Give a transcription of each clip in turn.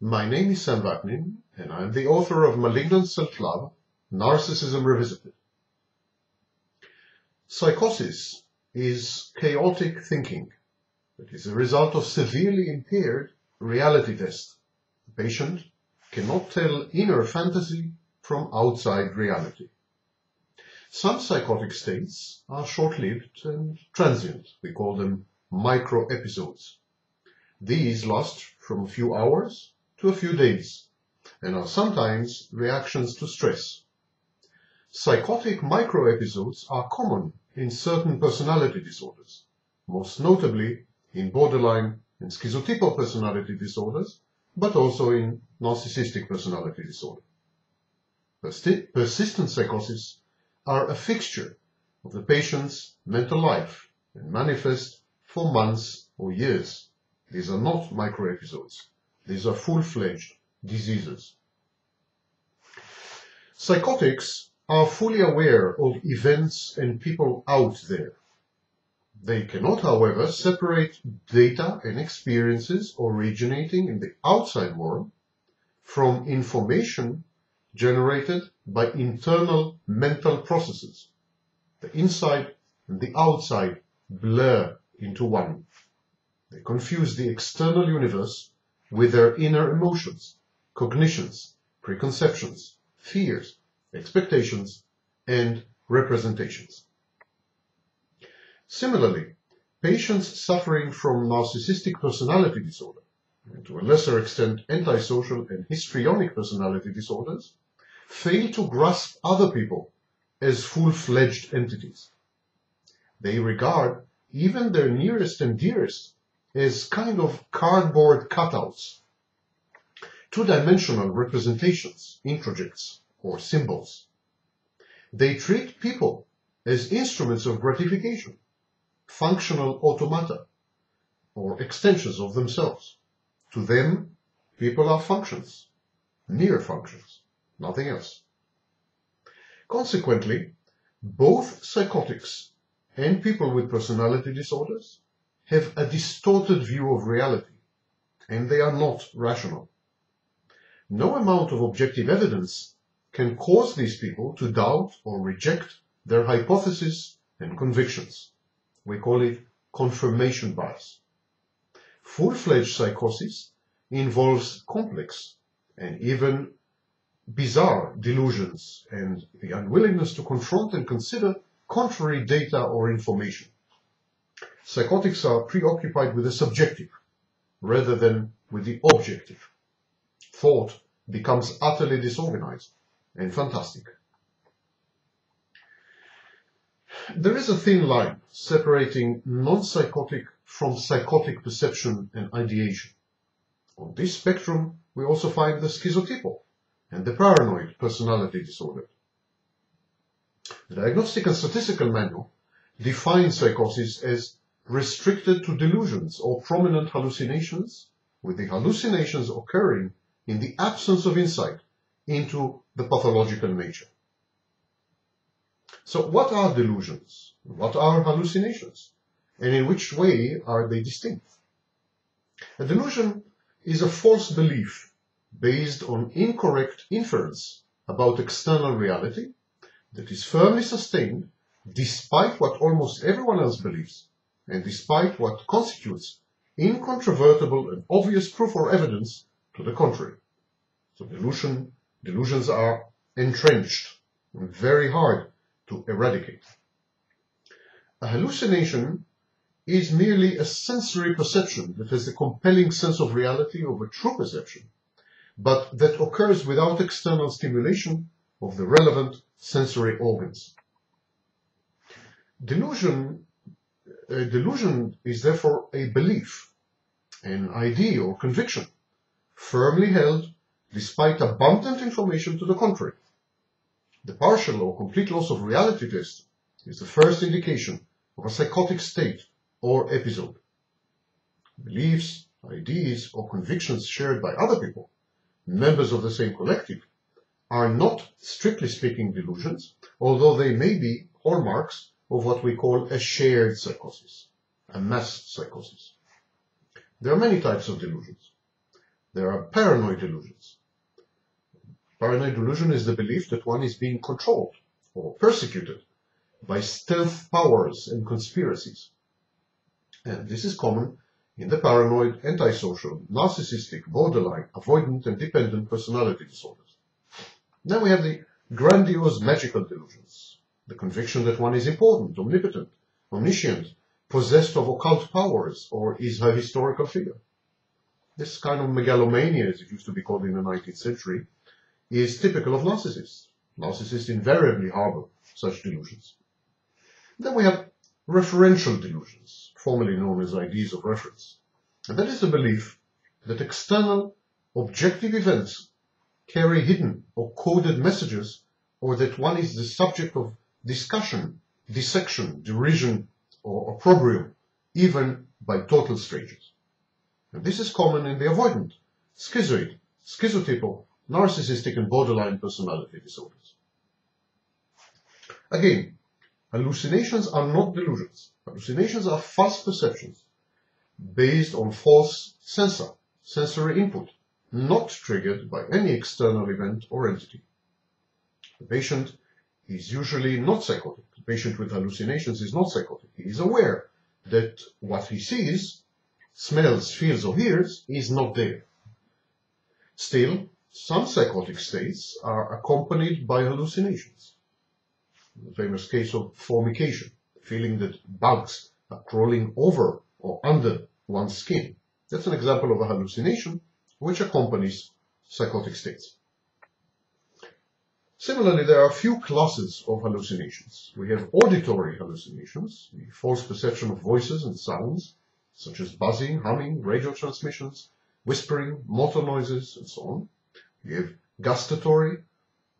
My name is Sam Vaknin, and I'm the author of Malignant Self-Love, Narcissism Revisited. Psychosis is chaotic thinking that is a result of severely impaired reality test. The patient cannot tell inner fantasy from outside reality. Some psychotic states are short-lived and transient. We call them micro-episodes. These last from a few hours to a few days and are sometimes reactions to stress. Psychotic micro-episodes are common in certain personality disorders, most notably in borderline and schizotypal personality disorders, but also in narcissistic personality disorder. Persi persistent psychosis are a fixture of the patient's mental life and manifest for months or years. These are not micro-episodes. These are full-fledged diseases. Psychotics are fully aware of events and people out there. They cannot, however, separate data and experiences originating in the outside world from information generated by internal mental processes. The inside and the outside blur into one. They confuse the external universe with their inner emotions, cognitions, preconceptions, fears, expectations, and representations. Similarly, patients suffering from narcissistic personality disorder, and to a lesser extent antisocial and histrionic personality disorders, fail to grasp other people as full-fledged entities. They regard even their nearest and dearest is kind of cardboard cutouts, two-dimensional representations, introjects, or symbols. They treat people as instruments of gratification, functional automata, or extensions of themselves. To them, people are functions, mere functions, nothing else. Consequently, both psychotics and people with personality disorders have a distorted view of reality, and they are not rational. No amount of objective evidence can cause these people to doubt or reject their hypotheses and convictions. We call it confirmation bias. Full-fledged psychosis involves complex and even bizarre delusions and the unwillingness to confront and consider contrary data or information psychotics are preoccupied with the subjective rather than with the objective. Thought becomes utterly disorganized and fantastic. There is a thin line separating non-psychotic from psychotic perception and ideation. On this spectrum, we also find the schizotypal and the paranoid personality disorder. The Diagnostic and Statistical Manual defines psychosis as restricted to delusions or prominent hallucinations, with the hallucinations occurring in the absence of insight into the pathological nature. So what are delusions? What are hallucinations? And in which way are they distinct? A delusion is a false belief based on incorrect inference about external reality that is firmly sustained despite what almost everyone else believes and despite what constitutes incontrovertible and obvious proof or evidence to the contrary. So delusion, delusions are entrenched and very hard to eradicate. A hallucination is merely a sensory perception that has a compelling sense of reality over true perception, but that occurs without external stimulation of the relevant sensory organs. Delusion a delusion is therefore a belief, an idea or conviction, firmly held despite abundant information to the contrary. The partial or complete loss of reality test is the first indication of a psychotic state or episode. Beliefs, ideas, or convictions shared by other people, members of the same collective, are not, strictly speaking, delusions, although they may be hallmarks of what we call a shared psychosis, a mass psychosis. There are many types of delusions. There are paranoid delusions. Paranoid delusion is the belief that one is being controlled or persecuted by stealth powers and conspiracies. And this is common in the paranoid, antisocial, narcissistic, borderline, avoidant, and dependent personality disorders. Then we have the grandiose magical delusions, the conviction that one is important, omnipotent, omniscient, possessed of occult powers, or is a historical figure. This kind of megalomania, as it used to be called in the 19th century, is typical of narcissists. Narcissists invariably harbor such delusions. Then we have referential delusions, formerly known as ideas of reference. And that is the belief that external objective events carry hidden or coded messages or that one is the subject of discussion, dissection, derision, or opprobrium, even by total strangers. And this is common in the avoidant, schizoid, schizotypal, narcissistic and borderline personality disorders. Again, hallucinations are not delusions. Hallucinations are false perceptions based on false sensor, sensory input, not triggered by any external event or entity. The patient is usually not psychotic. The patient with hallucinations is not psychotic. He is aware that what he sees, smells, feels, or hears is not there. Still, some psychotic states are accompanied by hallucinations. The famous case of formication, feeling that bugs are crawling over or under one's skin. That's an example of a hallucination which accompanies psychotic states. Similarly, there are a few classes of hallucinations. We have auditory hallucinations, the false perception of voices and sounds, such as buzzing, humming, radio transmissions, whispering, motor noises, and so on. We have gustatory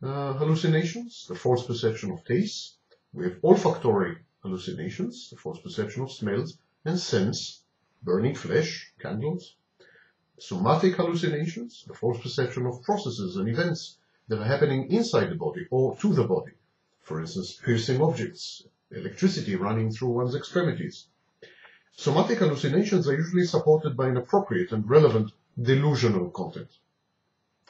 uh, hallucinations, the false perception of taste. We have olfactory hallucinations, the false perception of smells and scents, burning flesh, candles. Somatic hallucinations, the false perception of processes and events that are happening inside the body or to the body. For instance, piercing objects, electricity running through one's extremities. Somatic hallucinations are usually supported by an appropriate and relevant delusional content.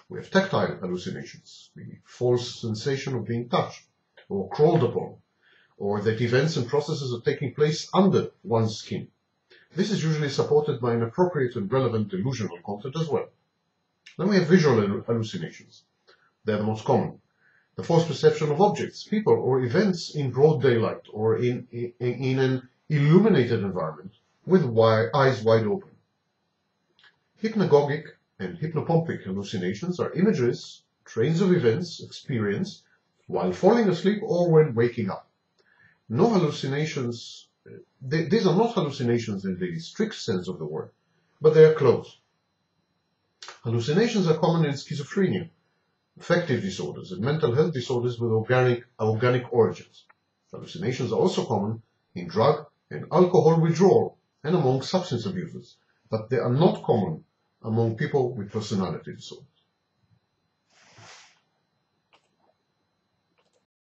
We have tactile hallucinations, the false sensation of being touched or crawled upon, or that events and processes are taking place under one's skin. This is usually supported by an appropriate and relevant delusional content as well. Then we have visual hallucinations. They're the most common. The false perception of objects, people, or events in broad daylight or in, in, in an illuminated environment with eyes wide open. Hypnagogic and hypnopompic hallucinations are images, trains of events experienced while falling asleep or when waking up. No hallucinations, they, these are not hallucinations in the strict sense of the word, but they are close. Hallucinations are common in schizophrenia, affective disorders, and mental health disorders with organic, organic origins. Hallucinations are also common in drug and alcohol withdrawal and among substance abusers, but they are not common among people with personality disorders.